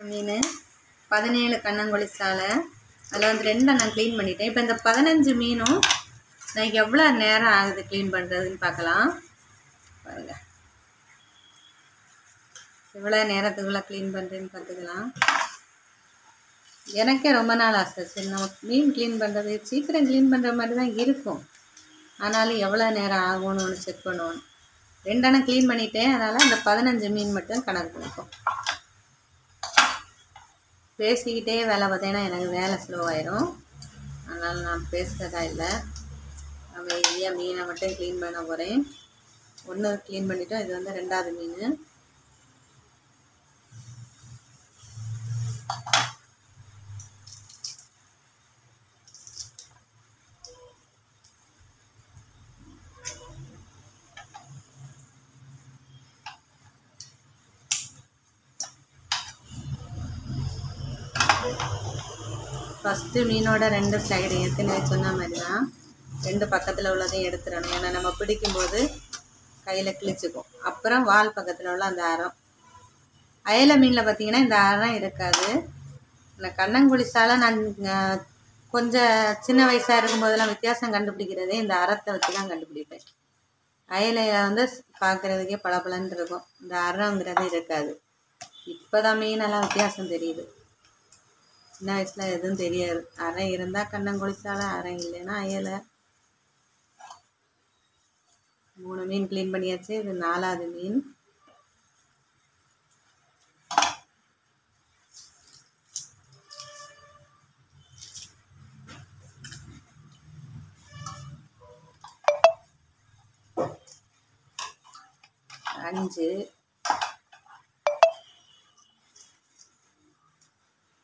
மீன் பதினேழு கண்ணங்கொழி சாலை அதில் வந்து ரெண்டை நான் க்ளீன் பண்ணிட்டேன். இப்போ இந்த பதினஞ்சு மீனும் நான் எவ்வளோ நேரம் ஆகுது க்ளீன் பண்ணுறதுன்னு பார்க்கலாம். பாருங்கள் எவ்வளோ நேரத்துக்குள்ளே க்ளீன் பண்ணுறேன்னு பார்த்துக்கலாம். எனக்கே ரொம்ப நாள் ஆசை. சரி நம்ம மீன் க்ளீன் பண்ணுறது சீக்கிரம் க்ளீன் பண்ணுற மாதிரி தான் இருக்கும். ஆனாலும் எவ்வளோ நேரம் ஆகும்னு ஒன்று செக் பண்ணுவோம். ரெண்டெண்ணம் க்ளீன் பண்ணிட்டேன். அதனால் அந்த பதினஞ்சு மீன் மட்டும் கணக்கு பண்ணிப்போம் பேசிக்கிட்டே வேலை பார்த்தேன்னா எனக்கு வேலை ஸ்லோவாயிரும் அதனால் நான் பேசுகிறதா இல்லை. அமைதியாக மீனை மட்டும் க்ளீன் பண்ண போகிறேன் ஒன்று க்ளீன் பண்ணிவிட்டோம் இது வந்து ரெண்டாவது மீன். ஃபஸ்ட்டு மீனோட ரெண்டு சைடு ஏற்கனவே சொன்ன மாதிரி தான் ரெண்டு பக்கத்தில் உள்ளதையும் எடுத்துடணும். ஏன்னா நம்ம பிடிக்கும்போது கையில் கிழிச்சுக்கும். அப்புறம் வால் பக்கத்தில் உள்ள அந்த அரம் அயல மீனில் பார்த்தீங்கன்னா இந்த அரம் இருக்காது. இந்த கண்ணங்குழிசால நான் கொஞ்சம் சின்ன வயசாக இருக்கும்போதெல்லாம் வித்தியாசம் கண்டுபிடிக்கிறதே இந்த அறத்தை வச்சு தான் கண்டுபிடிப்பேன். அயலையில் வந்து பார்க்குறதுக்கே பளபளன்னு இருக்கும். இந்த அறங்கிறது இருக்காது. இப்போ தான் மீனெல்லாம் வித்தியாசம் தெரியுது. சின்ன வயசில் எதுவும் தெரியாது. அரை இருந்தால் கண்ணங்குளிச்சால அரை இல்லைன்னா அயலை. மூணு மீன் க்ளீன் பண்ணியாச்சு. இது நாலாவது மீன். அஞ்சு.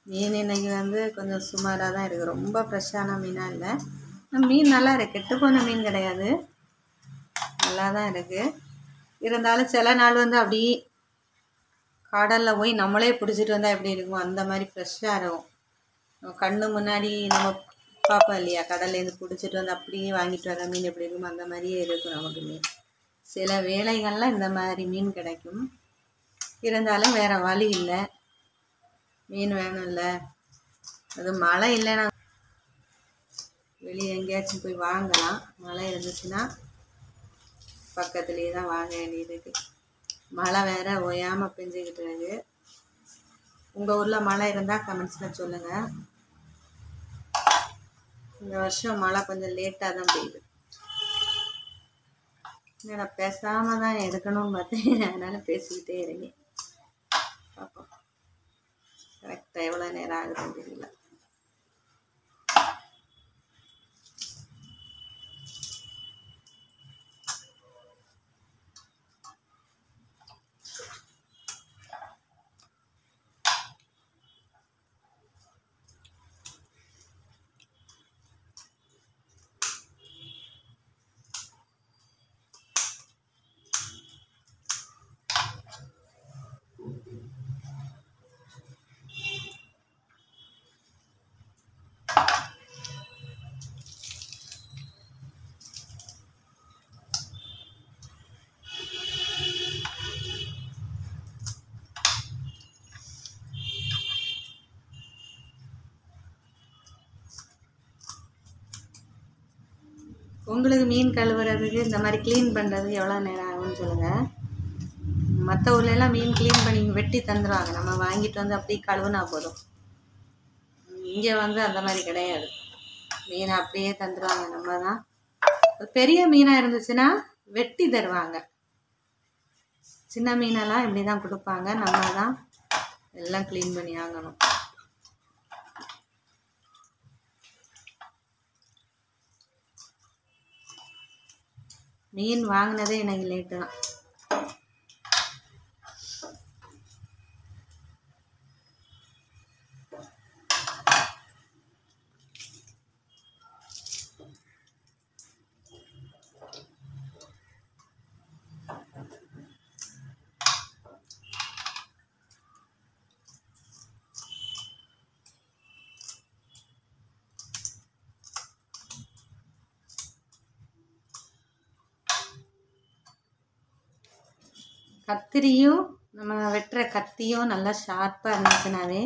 மீன் இன்னைக்கு வந்து கொஞ்சம் சுமாராக தான் இருக்குது ரொம்ப ஃப்ரெஷ்ஷான மீனாக இல்லை. மீன் நல்லா இருக்குது கெட்டு போன மீன் கிடையாது. நல்லா தான் இருக்குது இருந்தாலும் சில நாள் வந்து அப்படி கடலில் போய் நம்மளே பிடிச்சிட்டு வந்தால் எப்படி இருக்கும்? அந்த மாதிரி ஃப்ரெஷ்ஷாக இருக்கும். நம்ம கண்ணு முன்னாடி நம்ம பார்ப்போம் இல்லையா? கடல்லேருந்து பிடிச்சிட்டு வந்து அப்படியே வாங்கிட்டு வர மீன் எப்படி இருக்கும்? அந்த மாதிரியே இருக்கும் நமக்கு மீன். சில வேலைகளில் இந்த மாதிரி மீன் கிடைக்கும். இருந்தாலும் வேறு வழி இல்லை. மீன் வேணும்ல. அது மழை இல்லைன்னா வெளியே எங்கேயாச்சும் போய் வாங்கலாம். மழை இருந்துச்சுன்னா பக்கத்துலேயே தான் வாங்க வேண்டியது மழை வேற ஓயாமல் பெஞ்சுக்கிட்டு இருக்கு. உங்கள் ஊரில் மழை இருந்தால் கமெண்ட்ஸில் சொல்லுங்கள் இந்த வருஷம் மழை கொஞ்சம் லேட்டாக தான் பெய்யுது. நான் பேசாமல் தான் எடுக்கணும்னு பார்த்தேன். அதனால் பேசிக்கிட்டே இருக்கேன். பார்ப்போம் கரெக்டாக எவ்வளோ நேரம் ஆகுதுன்னு தெரியல உங்களுக்கு மீன் கழுவுறதுக்கு இந்த மாதிரி க்ளீன் பண்ணுறதுக்கு எவ்வளோ நேரம் ஆகும்னு சொல்லுங்கள் மற்ற ஊர்லலாம் மீன் க்ளீன் பண்ணி வெட்டி தந்துடுவாங்க நம்ம வாங்கிட்டு வந்து அப்படியே கழுவுனா போதும். இங்கே வந்து அந்த மாதிரி கிடையாது. மீனை அப்படியே தந்துடுவாங்க நம்ம தான். பெரிய மீனாக இருந்துச்சுன்னா வெட்டி தருவாங்க. சின்ன மீனெல்லாம் இப்படி தான் கொடுப்பாங்க. நம்ம தான் எல்லாம் க்ளீன் பண்ணி ஆகணும். மீன் வாங்கினதே எனக்கு லேட்டு தான். கத்திரியும் நம்ம வெட்டுற கத்தியும் நல்லா ஷார்ப்பாக இருந்துச்சுனாவே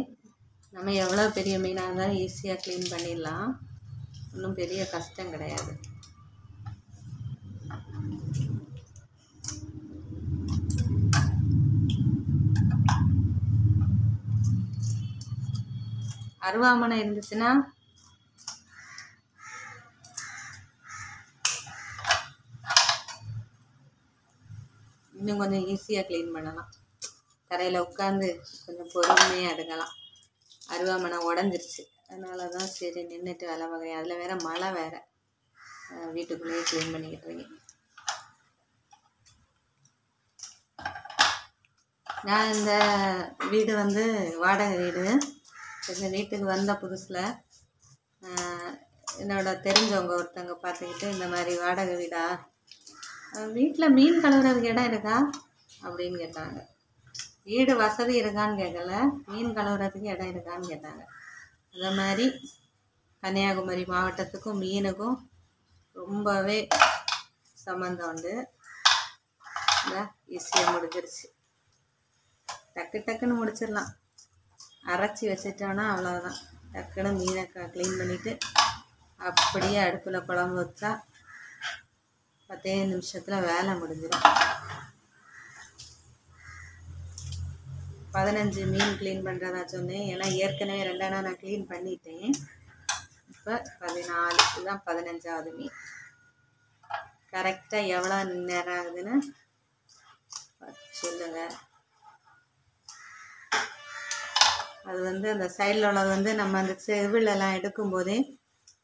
நம்ம எவ்வளோ பெரிய மீனாக இருந்தாலும் ஈஸியாக க்ளீன் பண்ணிடலாம். ஒன்றும் பெரிய கஷ்டம் கிடையாது. அருவாமனை இருந்துச்சுன்னா இன்னும் கொஞ்சம் ஈஸியாக க்ளீன் பண்ணலாம். தரையில் உட்காந்து கொஞ்சம் பொறுமையாக எடுக்கலாம். அருவாமனை உடஞ்சிருச்சு. அதனால தான் சரி நின்றுட்டு வேலை பார்க்குறேன் அதில் வேற மழை வேறு. வீட்டுக்குள்ளேயே க்ளீன் பண்ணிக்கிட்டு இருக்கேன் நான் இந்த வீடு வந்து வாடகை வீடு. இந்த வீட்டுக்கு வந்த புதுசில் என்னோட தெரிஞ்சவங்க ஒருத்தவங்க பார்த்துக்கிட்டு இந்த மாதிரி வாடகை வீடா வீட்டில் மீன் கழுவுறதுக்கு இடம் இருக்கா? அப்படின்னு கேட்டாங்க. வீடு வசதி இருக்கான்னு கேட்கல மீன் கழுவுறதுக்கு இடம் இருக்கான்னு கேட்டாங்க. அந்த மாதிரி கன்னியாகுமரி மாவட்டத்துக்கும் மீனுக்கும் ரொம்பவே சம்மந்தம் உண்டு. ஈஸியாக முடிஞ்சிருச்சு. டக்கு டக்குன்னு முடிச்சிடலாம். அரைச்சி வச்சிட்டோன்னா அவ்வளோதான் டக்குன்னு மீனை க்ளீன் பண்ணிவிட்டு அப்படியே அடுப்பில் குழம்பு வச்சா பத்தே நிமிஷத்தில் வேலை முடிஞ்சிடும் பதினஞ்சு மீன் க்ளீன் பண்ணுறதா சொன்னேன். ஏன்னா ஏற்கனவே ரெண்டானா நான் க்ளீன் பண்ணிட்டேன். இப்போ பதினாலு இதுதான் பதினஞ்சாவது மீன். கரெக்டாக எவ்வளோ நேரம் ஆகுதுன்னு சொல்லுங்க. அது வந்து அந்த சைடில் உள்ளது வந்து நம்ம அந்த செவிலெல்லாம் எடுக்கும்போதே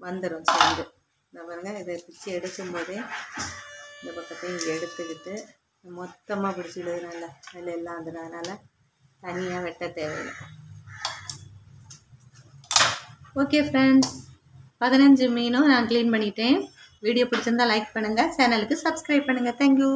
வந்துடும் சேர்ந்து இந்த பாருங்கள் இதை பிச்சு எடுக்கும்போதே இந்த பக்கத்தையும் இங்கே எடுத்துக்கிட்டு மொத்தமாக பிடிச்சிடுது நல்லா அதில் எல்லாம் அதனால தனியாக வெட்ட தேவையில்லை. ஓகே ஃப்ரெண்ட்ஸ் பதினஞ்சு மீனும் நான் க்ளீன் பண்ணிட்டேன். வீடியோ பிடிச்சிருந்தா லைக் பண்ணுங்கள் சேனலுக்கு சப்ஸ்கிரைப் பண்ணுங்கள் தேங்க்யூ